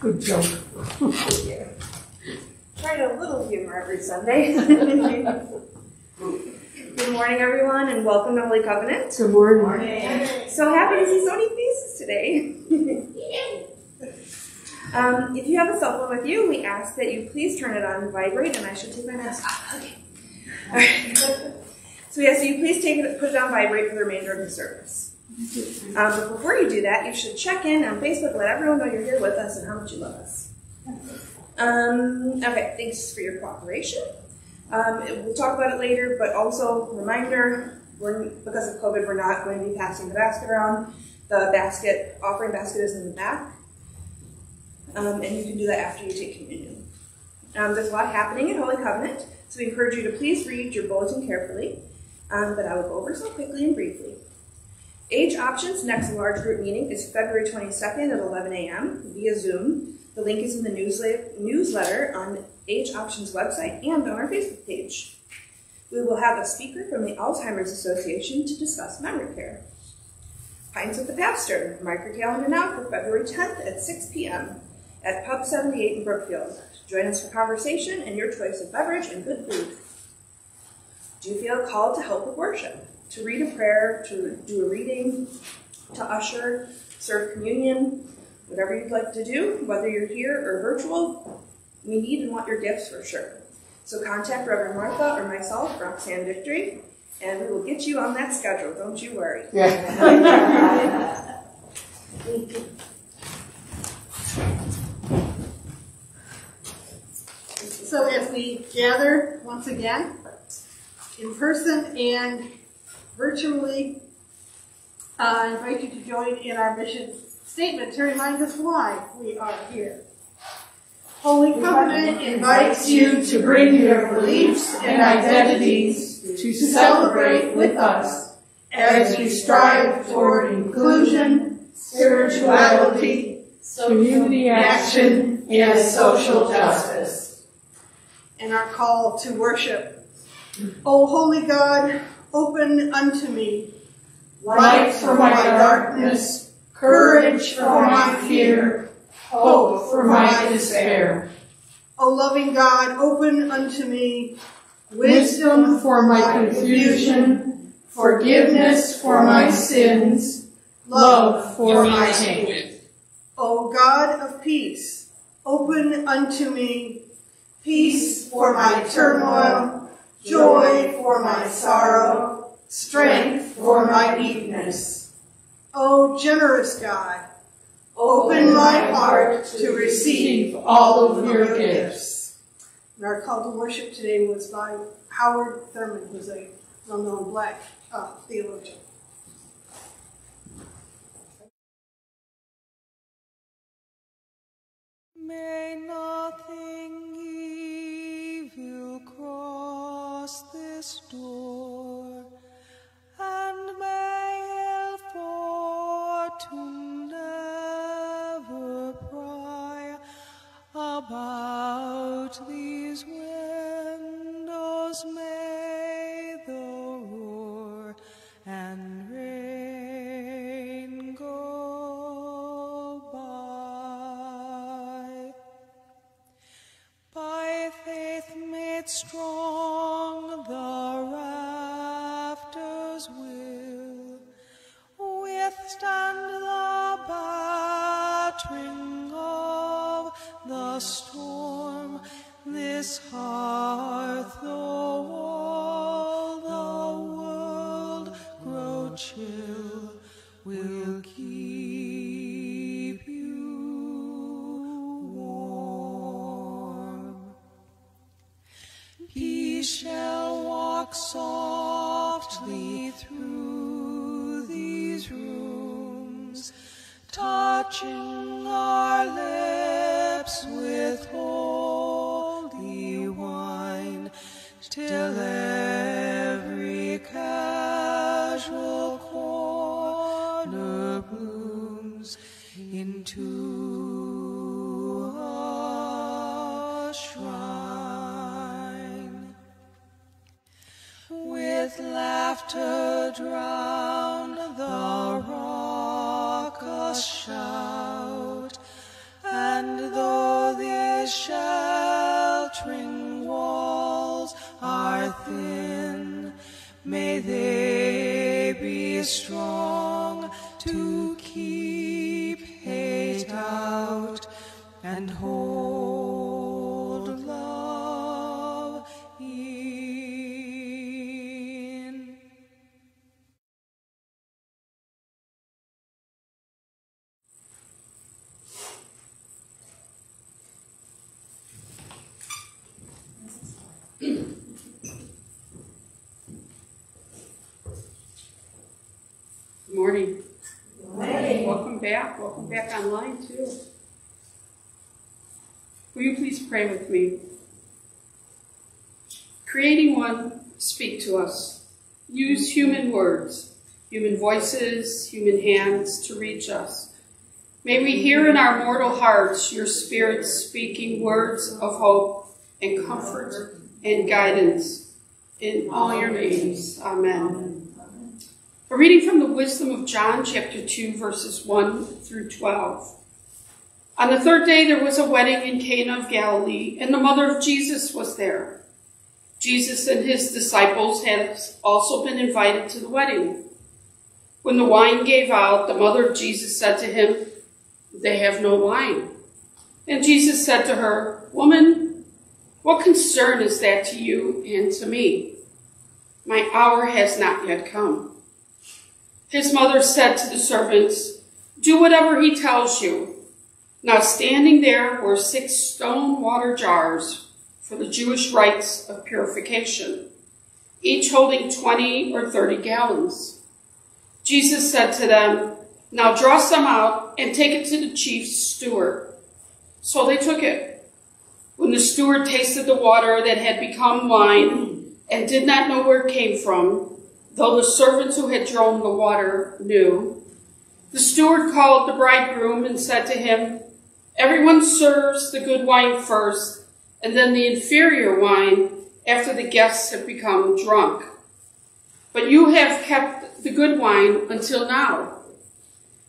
Good joke. Try a little humor every Sunday. Good morning, everyone, and welcome to Holy Covenant. Good morning. So happy to see so many faces today. um, if you have a cell phone with you, we ask that you please turn it on and vibrate, and I should take my mask off. Okay. All right. so we ask that you please take it, put it on vibrate for the remainder of the service. Um, but before you do that, you should check in on Facebook, let everyone know you're here with us and how much you love us. Um, okay, thanks for your cooperation. Um, we'll talk about it later, but also reminder, we're, because of COVID, we're not going to be passing the basket around. The basket, offering basket is in the back. Um, and you can do that after you take communion. Um, there's a lot happening in Holy Covenant, so we encourage you to please read your bulletin carefully, um, but I will go over so quickly and briefly. AgeOptions next large group meeting is February 22nd at 11 a.m. via Zoom. The link is in the newsletter on AgeOptions website and on our Facebook page. We will have a speaker from the Alzheimer's Association to discuss memory care. Pints with the Pastor, mark your calendar now for February 10th at 6 p.m. at Pub 78 in Brookfield. Join us for conversation and your choice of beverage and good food. Do you feel called to help with worship? To read a prayer, to do a reading, to usher, serve communion, whatever you'd like to do, whether you're here or virtual, we need and want your gifts for sure. So contact Reverend Martha or myself, Roxanne Victory, and we will get you on that schedule. Don't you worry. Yeah. So as we gather once again, in person and virtually, uh, I invite you to join in our mission statement to remind us why we are here. Holy Covenant invites you to bring your beliefs and identities to celebrate with us as we strive toward inclusion, spirituality, Community action, and social justice. And our call to worship. O holy God, open unto me light for my darkness, courage for my fear, hope for my despair. O loving God, open unto me wisdom for my confusion, forgiveness for my sins, love for my hate. O God of peace, open unto me peace for my turmoil, joy for my sorrow, strength for my weakness. O generous God, open my heart to receive all of your gifts. And our call to worship today was by Howard Thurman, who's a well-known black uh, theologian. May nothing evil cross this door, and may ill fortune never pry about these withstand laughter Good morning. Welcome back. Welcome back online too. Will you please pray with me? Creating one, speak to us. Use human words, human voices, human hands to reach us. May we hear in our mortal hearts your spirit speaking words of hope and comfort and guidance in all your names. Amen. A reading from the Wisdom of John, chapter 2, verses 1 through 12. On the third day, there was a wedding in Cana of Galilee, and the mother of Jesus was there. Jesus and his disciples had also been invited to the wedding. When the wine gave out, the mother of Jesus said to him, They have no wine. And Jesus said to her, Woman, what concern is that to you and to me? My hour has not yet come. His mother said to the servants, Do whatever he tells you. Now standing there were six stone water jars for the Jewish rites of purification, each holding 20 or 30 gallons. Jesus said to them, Now draw some out and take it to the chief steward. So they took it. When the steward tasted the water that had become wine and did not know where it came from, though the servants who had drawn the water knew, the steward called the bridegroom and said to him, Everyone serves the good wine first, and then the inferior wine after the guests have become drunk. But you have kept the good wine until now.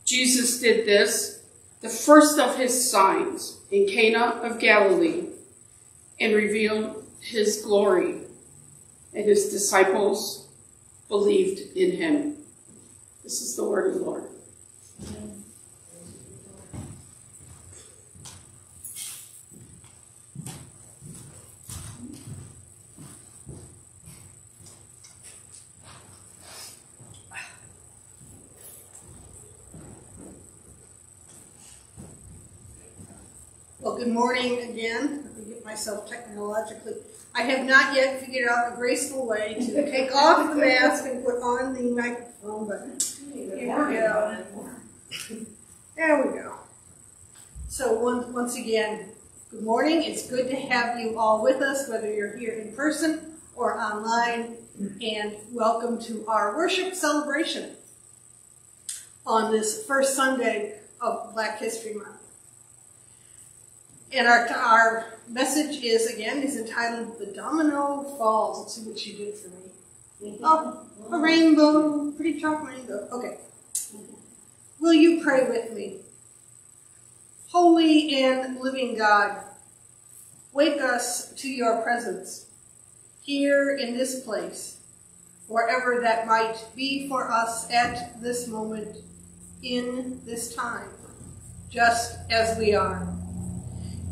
Jesus did this, the first of his signs in Cana of Galilee, and revealed his glory, and his disciples believed in him. This is the word of the Lord. Well, good morning again. Get myself technologically. I have not yet figured out a graceful way to take off the mask and put on the microphone, but here we go. There we go. So once, once again, good morning. It's good to have you all with us, whether you're here in person or online, and welcome to our worship celebration on this first Sunday of Black History Month. And our, our message is, again, is entitled The Domino Falls. Let's see what she did for me. Mm-hmm. Oh, a rainbow, pretty chalk rainbow. Okay. Will you pray with me? Holy and living God, wake us to your presence here in this place, wherever that might be for us at this moment, in this time, just as we are.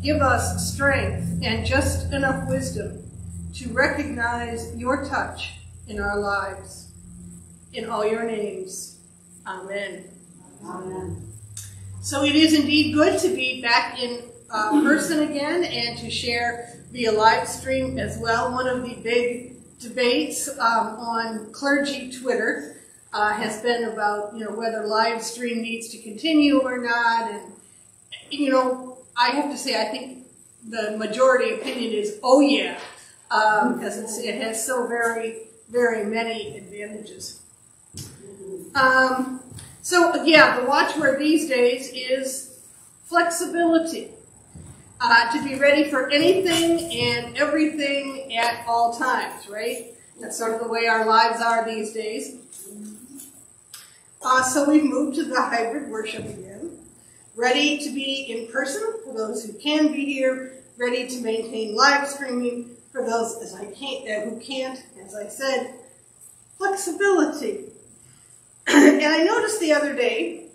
Give us strength and just enough wisdom to recognize your touch in our lives. In all your names, amen. Amen. So it is indeed good to be back in uh, person again and to share via live stream as well. One of the big debates um, on clergy Twitter uh, has been about you know whether live stream needs to continue or not, and you know I have to say I think the majority opinion is oh yeah because it's it has so very very many advantages. Um, so yeah, the watchword these days is flexibility. Uh, to be ready for anything and everything at all times, right? That's sort of the way our lives are these days. Uh, so we've moved to the hybrid worship again. Ready to be in person for those who can be here, ready to maintain live streaming for those as I can't, uh, who can't, as I said, flexibility. and I noticed the other day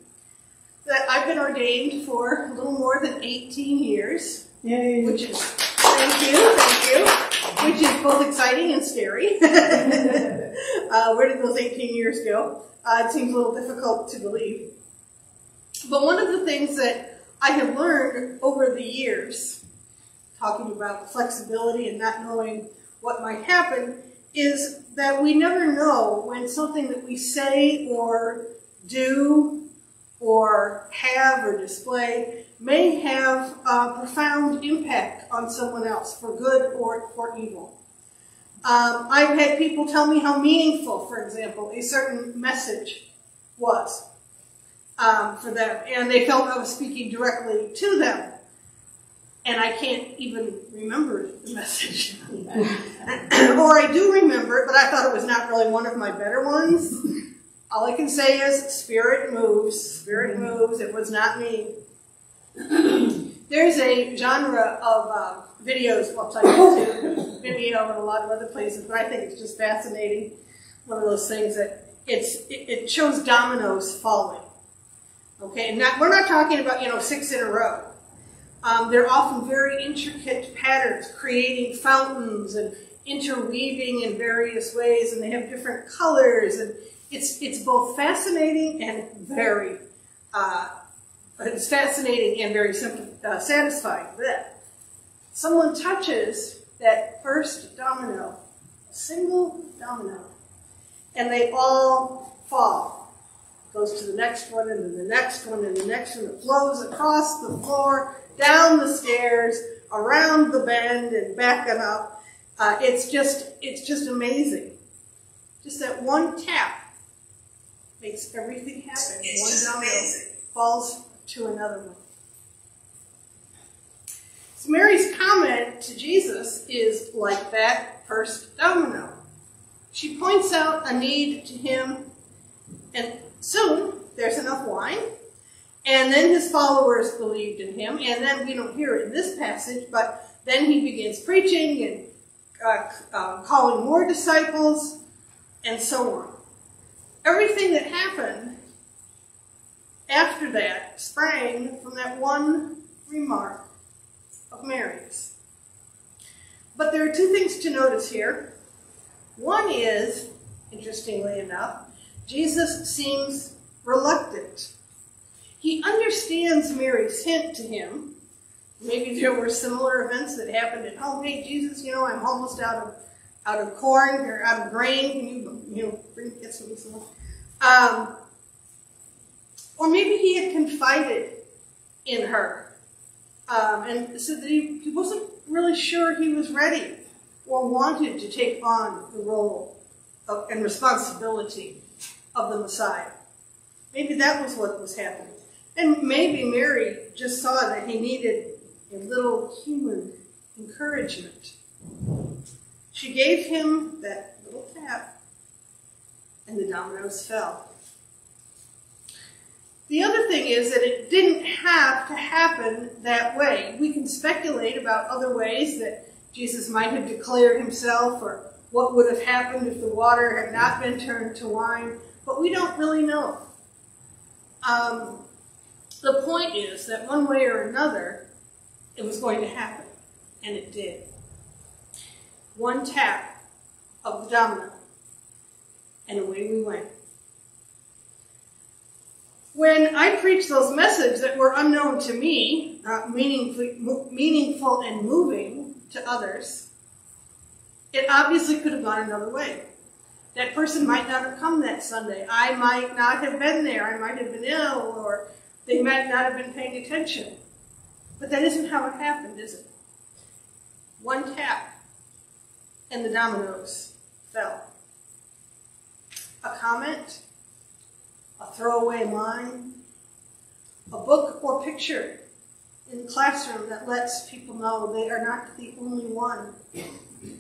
that I've been ordained for a little more than 18 years, Yay. which is, thank you, thank you, which is both exciting and scary. uh, where did those 18 years go? Uh, it seems a little difficult to believe. But one of the things that I have learned over the years, talking about flexibility and not knowing what might happen, is that we never know when something that we say or do or have or display may have a profound impact on someone else for good or for evil. Um, I've had people tell me how meaningful, for example, a certain message was um, for them, and they felt I was speaking directly to them. And I can't even remember the message. or I do remember it, but I thought it was not really one of my better ones. All I can say is spirit moves, spirit moves. It was not me. There's a genre of uh, videos, website YouTube, video, and a lot of other places, but I think it's just fascinating. One of those things that it's it, it shows dominoes falling. Okay, and not, we're not talking about you know six in a row. Um, they're often very intricate patterns, creating fountains and interweaving in various ways, and they have different colors, and it's it's both fascinating and very uh, it's fascinating and very uh, satisfying. That someone touches that first domino, a single domino, and they all fall. Goes to the next one, and then the next one, and the next one. It flows across the floor, down the stairs, around the bend, and back and up. Uh, it's just, it's just amazing. Just that one tap makes everything happen. It's one just domino amazing. falls to another one. So Mary's comment to Jesus is like that first domino. She points out a need to him, and soon there's enough wine. And then his followers believed in him, and then we don't hear it in this passage, but then he begins preaching and uh, uh, calling more disciples, and so on. Everything that happened after that sprang from that one remark of Mary's. But there are two things to notice here. One is, interestingly enough, Jesus seems reluctant. He understands Mary's hint to him. Maybe there were similar events that happened at home. Hey, Jesus, you know, I'm almost out of out of corn or out of grain. Can you, you know, bring get some some? Um, or maybe he had confided in her um, and said that he, he wasn't really sure he was ready or wanted to take on the role of, and responsibility of the Messiah. Maybe that was what was happening. And maybe Mary just saw that he needed a little human encouragement. She gave him that little tap, and the dominoes fell. The other thing is that it didn't have to happen that way. We can speculate about other ways that Jesus might have declared himself or what would have happened if the water had not been turned to wine, but we don't really know. Um, the point is that one way or another, it was going to happen, and it did. One tap of the domino, and away we went. When I preached those messages that were unknown to me, meaningful, meaningful and moving to others, it obviously could have gone another way. That person might not have come that Sunday. I might not have been there. I might have been ill, or they might not have been paying attention. But that isn't how it happened, is it? One tap, and the dominoes fell. A comment, a throwaway line, a book or picture in the classroom that lets people know they are not the only one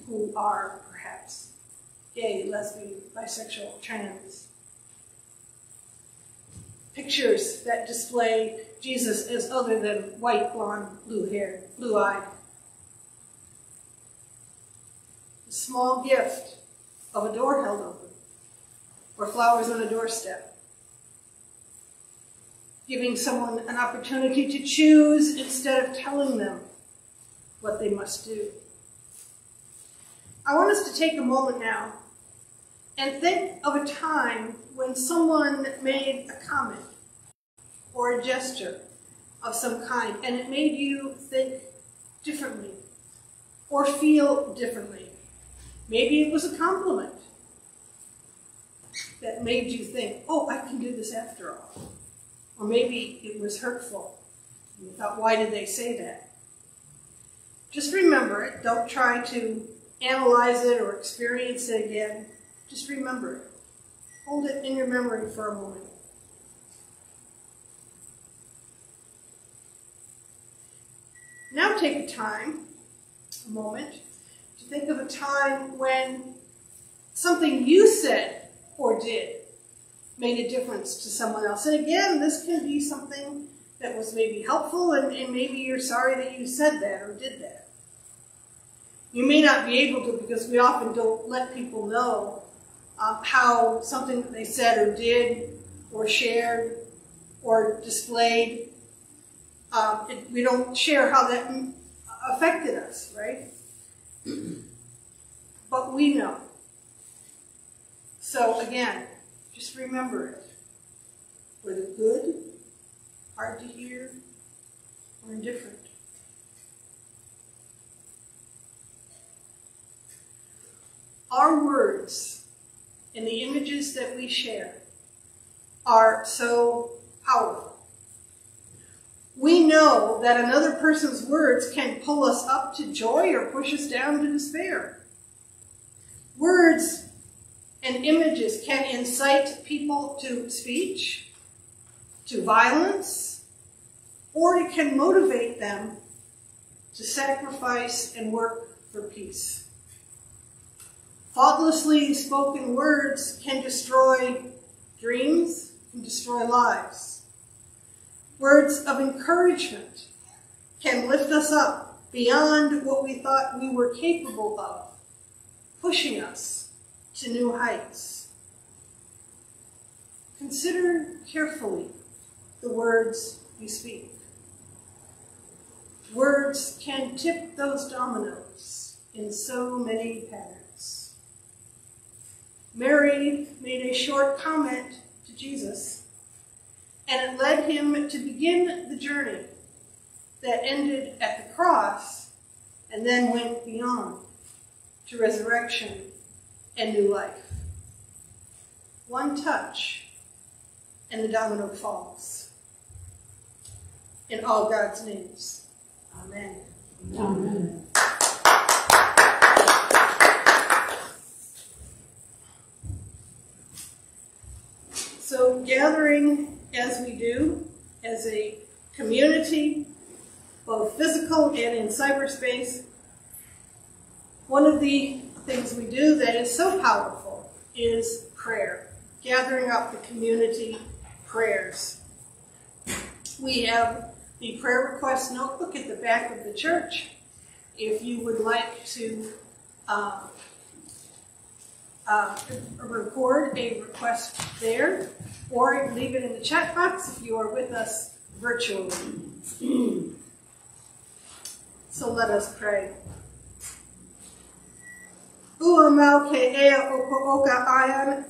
who are gay, lesbian, bisexual, trans. Pictures that display Jesus as other than white, blonde, blue haired, blue eyed. A small gift of a door held open or flowers on a doorstep. Giving someone an opportunity to choose instead of telling them what they must do. I want us to take a moment now and think of a time when someone made a comment or a gesture of some kind and it made you think differently or feel differently. Maybe it was a compliment that made you think, oh, I can do this after all. Or maybe it was hurtful. You thought, why did they say that? Just remember it. Don't try to analyze it or experience it again. Just remember it. Hold it in your memory for a moment. Now take a time, a moment, to think of a time when something you said or did made a difference to someone else. And again, this can be something that was maybe helpful and, and maybe you're sorry that you said that or did that. You may not be able to because we often don't let people know um, how something that they said or did or shared or displayed, um, it, we don't share how that affected us, right? but we know. So again, just remember it. Whether good, hard to hear, or indifferent. Our words and the images that we share are so powerful. We know that another person's words can pull us up to joy or push us down to despair. Words and images can incite people to speech, to violence, or it can motivate them to sacrifice and work for peace. Thoughtlessly spoken words can destroy dreams, can destroy lives. Words of encouragement can lift us up beyond what we thought we were capable of, pushing us to new heights. Consider carefully the words you speak. Words can tip those dominoes in so many patterns. Mary made a short comment to Jesus and it led him to begin the journey that ended at the cross and then went beyond to resurrection and new life. One touch and the domino falls. In all God's names, amen. Amen. So gathering as we do, as a community, both physical and in cyberspace, one of the things we do that is so powerful is prayer, gathering up the community prayers. We have the prayer request notebook at the back of the church. If you would like to uh, uh, record a request there, or leave it in the chat box if you are with us virtually. so let us pray. Ua mau ke ea o oka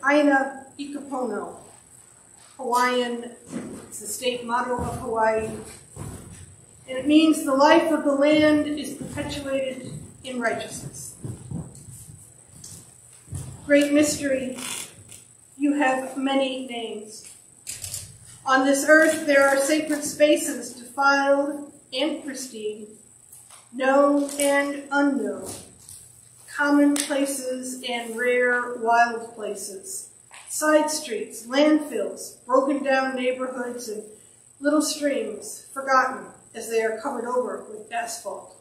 aina ikapono. Hawaiian, it's the state motto of Hawaii. And it means the life of the land is perpetuated in righteousness. Great mystery, you have many names. On this earth, there are sacred spaces defiled and pristine, known and unknown, common places and rare wild places, side streets, landfills, broken down neighborhoods, and little streams, forgotten as they are covered over with asphalt.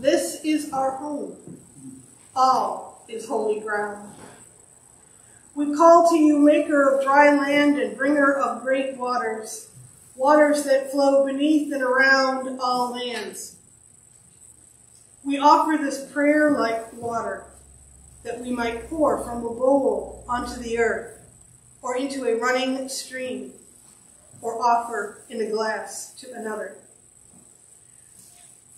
This is our home. All is holy ground. We call to you, maker of dry land and bringer of great waters, waters that flow beneath and around all lands. We offer this prayer like water, that we might pour from a bowl onto the earth, or into a running stream, or offer in a glass to another.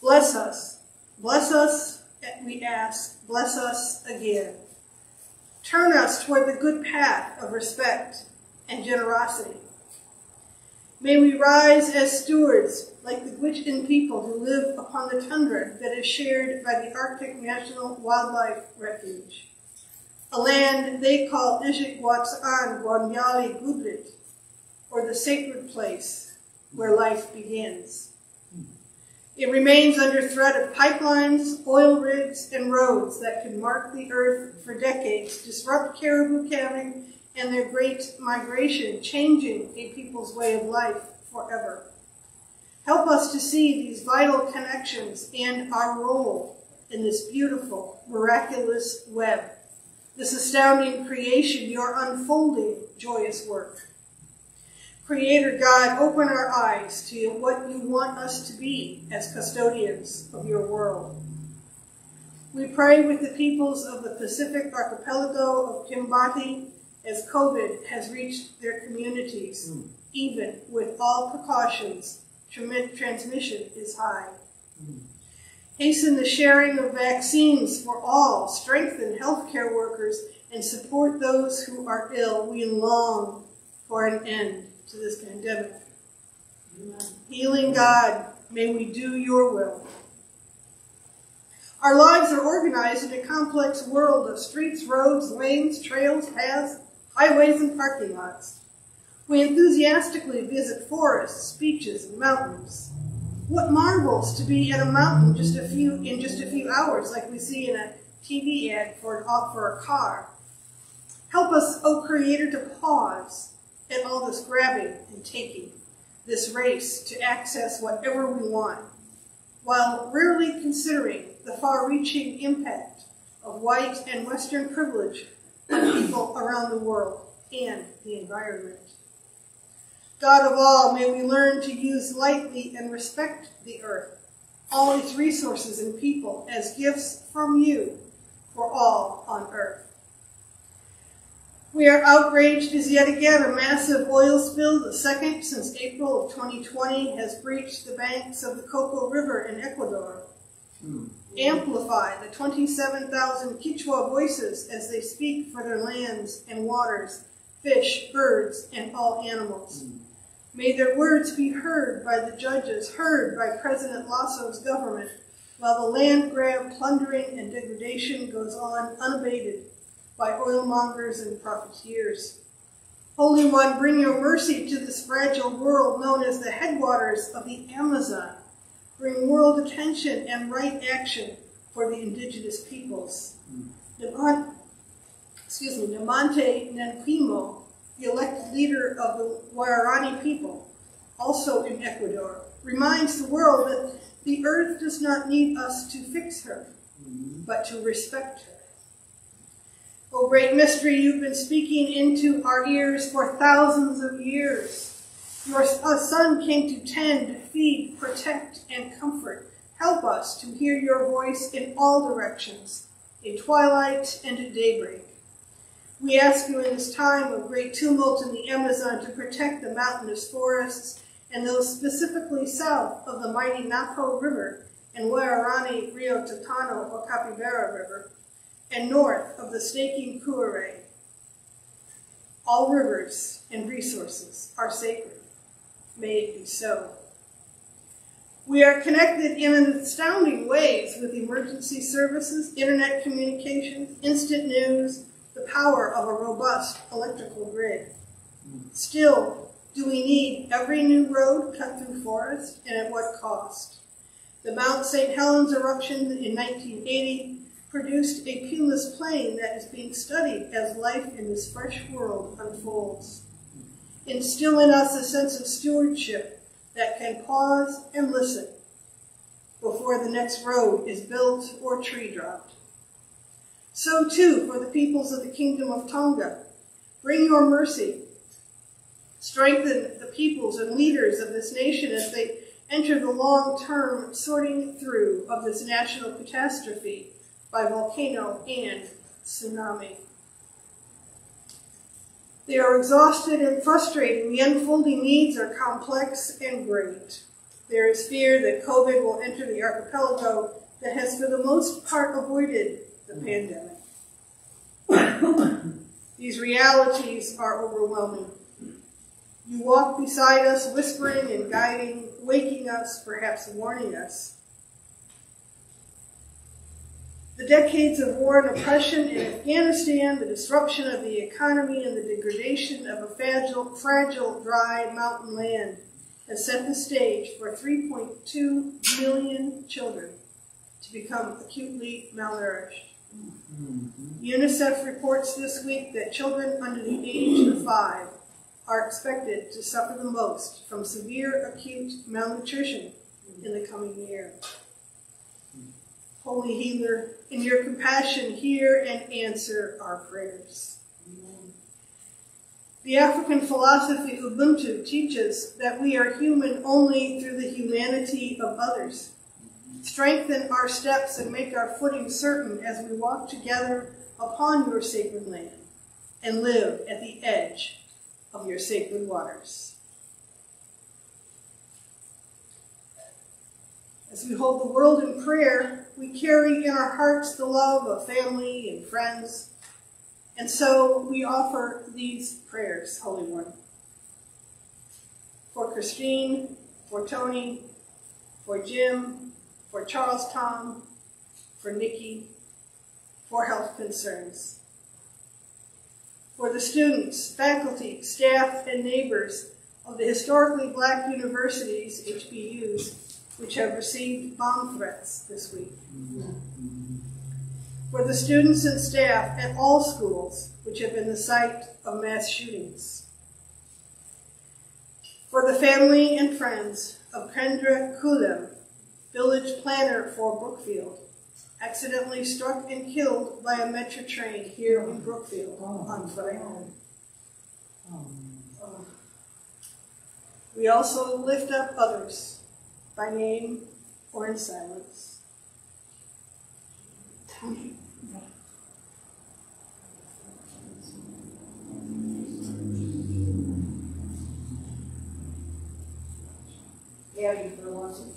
Bless us, bless us, we ask, bless us again. Turn us toward the good path of respect and generosity. May we rise as stewards like the Gwich'in people who live upon the tundra that is shared by the Arctic National Wildlife Refuge, a land they call Ishikwatsaan Gwanyali Gudrit, or the sacred place where life begins. It remains under threat of pipelines, oil rigs, and roads that could mark the earth for decades, disrupt caribou calving and their great migration, changing a people's way of life forever. Help us to see these vital connections and our role in this beautiful, miraculous web, this astounding creation, your unfolding, joyous work. Creator God, open our eyes to what you want us to be as custodians of your world. We pray with the peoples of the Pacific archipelago of Kiribati as COVID has reached their communities. Mm. Even with all precautions, transmission is high. Mm. Hasten the sharing of vaccines for all, strengthen healthcare workers, and support those who are ill. We long for an end to this pandemic. Healing God, may we do your will. Our lives are organized in a complex world of streets, roads, lanes, trails, paths, highways, and parking lots. We enthusiastically visit forests, beaches, and mountains. What marvels to be at a mountain just a few in just a few hours, like we see in a TV ad for, for a car. Help us, O Creator, to pause at all this grabbing and taking, this race to access whatever we want, while rarely considering the far-reaching impact of white and Western privilege on people around the world and the environment. God of all, may we learn to use lightly and respect the earth, all its resources and people as gifts from you for all on earth. We are outraged as yet again a massive oil spill, the second since April of 2020, has breached the banks of the Coca River in Ecuador. Hmm amplify the 27,000 Quechua voices as they speak for their lands and waters, fish, birds, and all animals. May their words be heard by the judges, heard by President Lasso's government, while the land grab, plundering, and degradation goes on unabated by oilmongers and profiteers. Holy One, bring your mercy to this fragile world known as the headwaters of the Amazon, bring world attention and right action for the indigenous peoples. Mm. excuse me, Nemonte Nenquimo, the elected leader of the Waorani people, also in Ecuador, reminds the world that the earth does not need us to fix her, mm. but to respect her. O great mystery, you've been speaking into our ears for thousands of years. Your son came to tend, feed, protect, and comfort. Help us to hear your voice in all directions, a twilight and a daybreak. We ask you in this time of great tumult in the Amazon to protect the mountainous forests and those specifically south of the mighty Napo River and Waorani Rio Tucano or Capybara River, and north of the snaking Curaray. All rivers and resources are sacred. May it be so. We are connected in astounding ways with emergency services, internet communications, instant news, the power of a robust electrical grid. Still, do we need every new road cut through forest, and at what cost? The Mount St. Helens eruption in 1980 produced a pumice plain that is being studied as life in this fresh world unfolds. Instill in us a sense of stewardship that can pause and listen before the next road is built or tree dropped. So too for the peoples of the kingdom of Tonga. Bring your mercy. Strengthen the peoples and leaders of this nation as they enter the long-term sorting through of this national catastrophe by volcano and tsunami. They are exhausted and frustrated. The unfolding needs are complex and great. There is fear that COVID will enter the archipelago that has, for the most part, avoided the pandemic. These realities are overwhelming. You walk beside us, whispering and guiding, waking us, perhaps warning us. The decades of war and oppression in Afghanistan, the disruption of the economy, and the degradation of a fragile, fragile dry mountain land has set the stage for 3.2 million children to become acutely malnourished. UNICEF reports this week that children under the age of five are expected to suffer the most from severe acute malnutrition in the coming year. Holy Healer, in your compassion, hear and answer our prayers. Amen. The African philosophy Ubuntu teaches that we are human only through the humanity of others. Strengthen our steps and make our footing certain as we walk together upon your sacred land and live at the edge of your sacred waters. As we hold the world in prayer, we carry in our hearts the love of family and friends. And so we offer these prayers, Holy One. For Christine, for Tony, for Jim, for Charles Tom, for Nikki, for health concerns. For the students, faculty, staff, and neighbors of the historically black universities, HBUs, which have received bomb threats this week. For the students and staff at all schools which have been the site of mass shootings. For the family and friends of Kendra Kulem, village planner for Brookfield, accidentally struck and killed by a Metra train here in Brookfield oh, on Friday. We also lift up others by name or in silence. Gabby for the loss of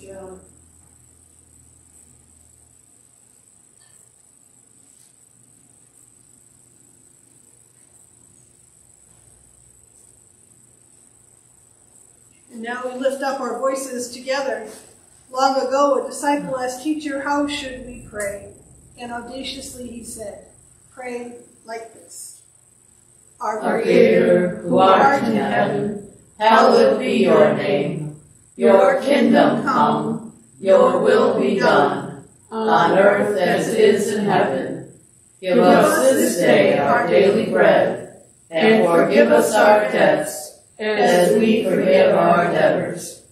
And now we lift up our voices together. Long ago, a disciple asked, Teacher, how should we pray? And audaciously he said, Pray like this Our Creator, who art in heaven, hallowed be your name. Your kingdom come, your will be done, on earth as it is in heaven. Give us this day our daily bread, and forgive us our debts, as we forgive our debtors.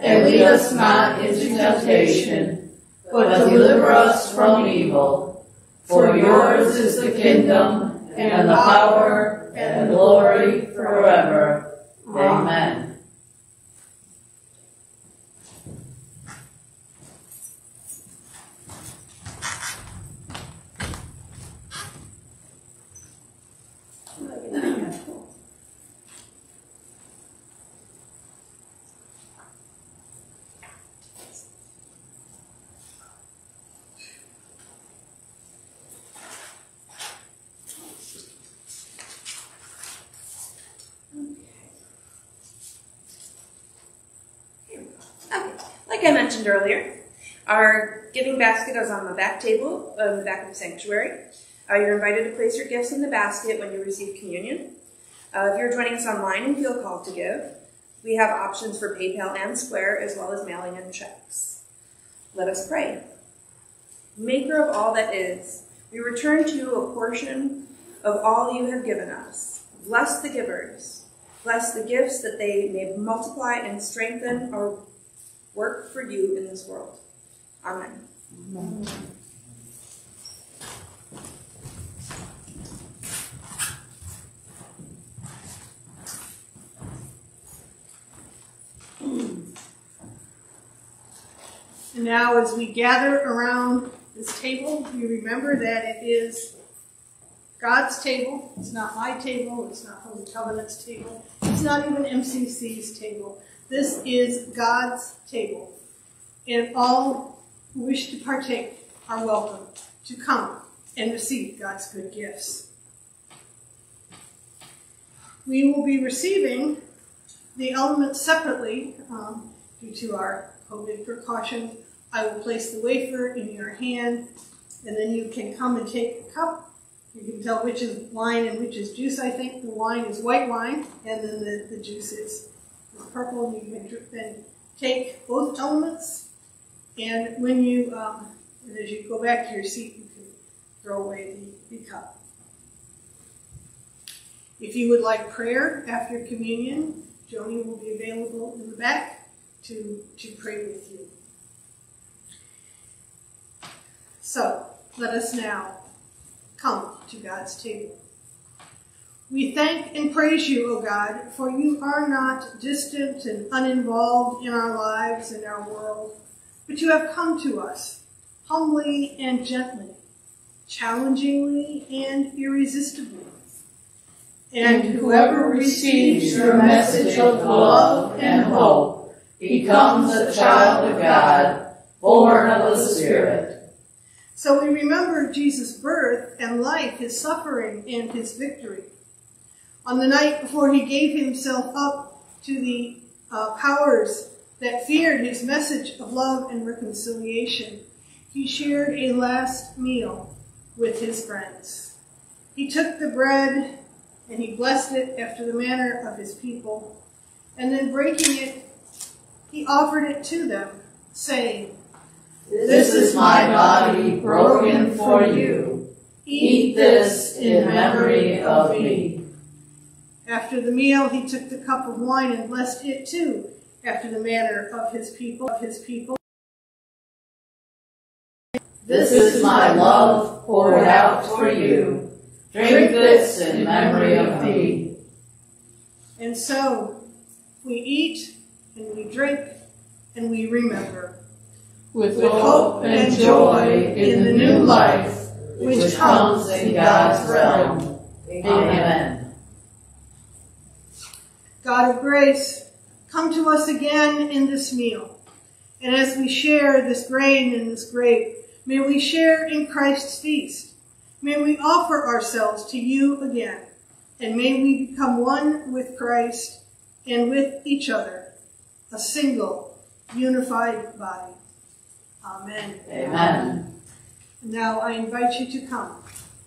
And lead us not into temptation, but deliver us from evil. For yours is the kingdom, and the power, and the glory forever. Amen. Okay, like I mentioned earlier, our giving basket is on the back table, on the back of the sanctuary. Uh, you're invited to place your gifts in the basket when you receive communion. Uh, if you're joining us online and feel called to give, we have options for PayPal and Square, as well as mailing in checks. Let us pray. Maker of all that is, we return to you a portion of all you have given us. Bless the givers. Bless the gifts that they may multiply and strengthen our work for you in this world. Amen. And now, as we gather around this table, we remember that it is God's table. It's not my table. It's not Holy Covenant's table. It's not even MCC's table. This is God's table. And all who wish to partake are welcome to come and receive God's good gifts. We will be receiving the elements separately um, due to our COVID precautions. I will place the wafer in your hand, and then you can come and take the cup. You can tell which is wine and which is juice. I think the wine is white wine, and then the, the juice is, is purple. And you can then take both elements, and when you, um, and as you go back to your seat, you can throw away the, the cup. If you would like prayer after communion, Joni will be available in the back to, to pray with you. So, let us now come to God's table. We thank and praise you, O God, for you are not distant and uninvolved in our lives and our world, but you have come to us humbly and gently, challengingly and irresistibly. And whoever receives your message of love and hope becomes a child of God, born of the Spirit. So we remember Jesus' birth and life, his suffering and his victory. On the night before he gave himself up to the uh, powers that feared his message of love and reconciliation, he shared a last meal with his friends. He took the bread and he blessed it after the manner of his people, and then breaking it, he offered it to them, saying, This is my body broken for you. Eat this in memory of me. After the meal, he took the cup of wine and blessed it too, after the manner of his people. Of his people. This is my love poured out for you. Drink this in memory of me. And so we eat and we drink and we remember. With hope and joy in the new life which comes in God's realm. Amen. God of grace, come to us again in this meal. And as we share this grain and this grape, may we share in Christ's feast. May we offer ourselves to you again. And may we become one with Christ and with each other, a single, unified body. Amen. Amen. Now I invite you to come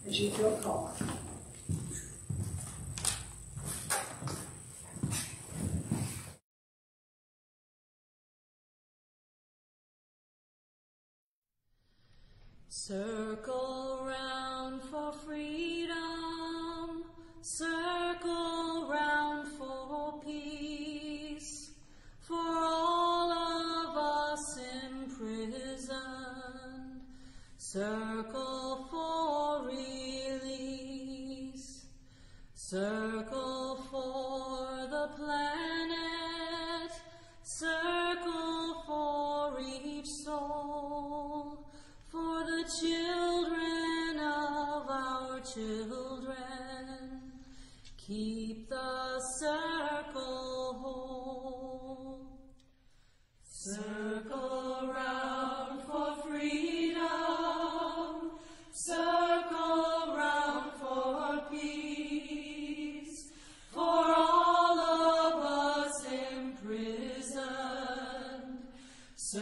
as you feel called. Circle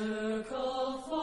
Circle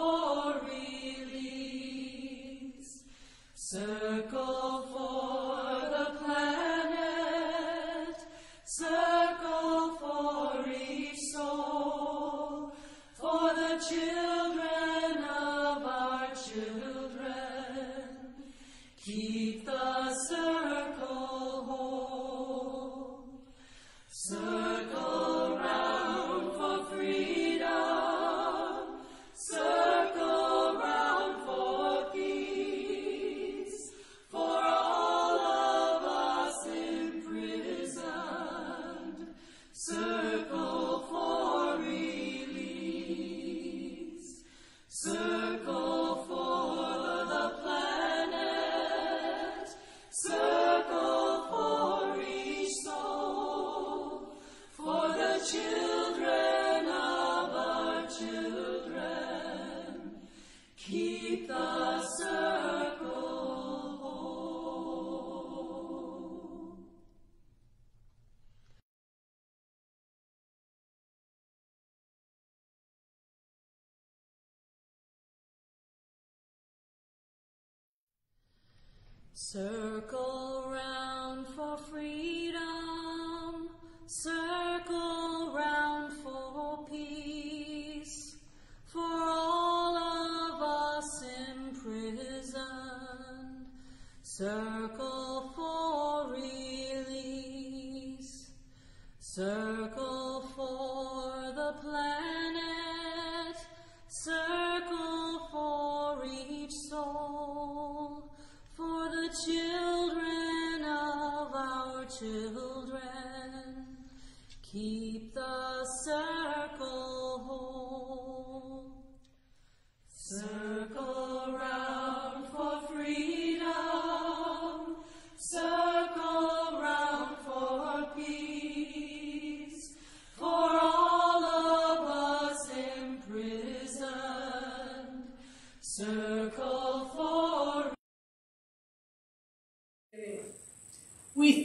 circle for release, circle for the planet, circle for each soul for the children of our children. Keep the circle whole. Circle round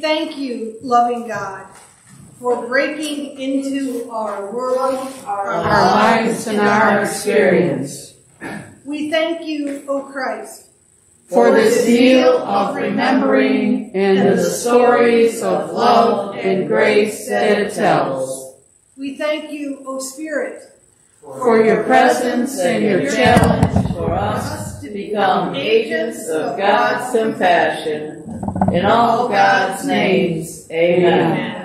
thank you, loving God, for breaking into our world, our, Our lives and our experience. We thank you, O Christ, For the zeal of remembering and the stories of love and grace that it tells. We thank you, O Spirit, For your presence and your challenge for us become agents of God's compassion. In all God's names, amen. you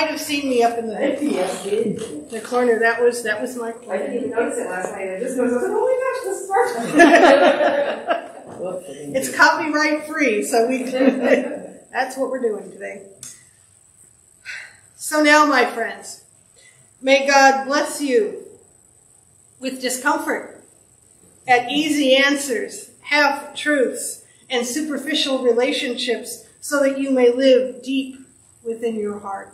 might have seen me up in the, Yes, did. the corner. That was that was my I didn't even notice it last night. I just noticed, was like, oh my gosh, this is Sparta. Whoops, I didn't It's copyright free, so we that's what we're doing today. So now, my friends, may God bless you with discomfort at easy answers, half truths, and superficial relationships so that you may live deep within your heart.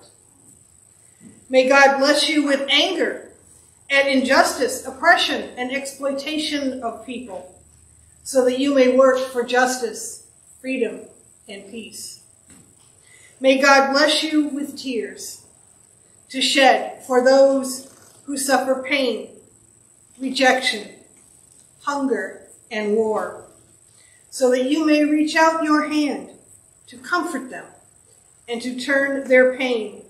May God bless you with anger at injustice, oppression, and exploitation of people so that you may work for justice, freedom, and peace. May God bless you with tears to shed for those who suffer pain, rejection, hunger, and war, so that you may reach out your hand to comfort them and to turn their pain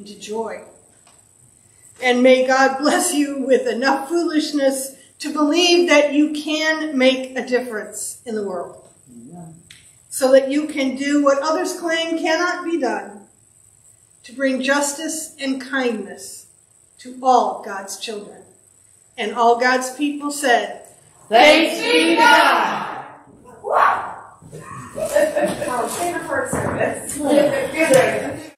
into joy. And may God bless you with enough foolishness to believe that you can make a difference in the world. so that you can do what others claim cannot be done to bring justice and kindness to all God's children. And all God's people said, Thanks be God. Oh, favorite part of service. Good.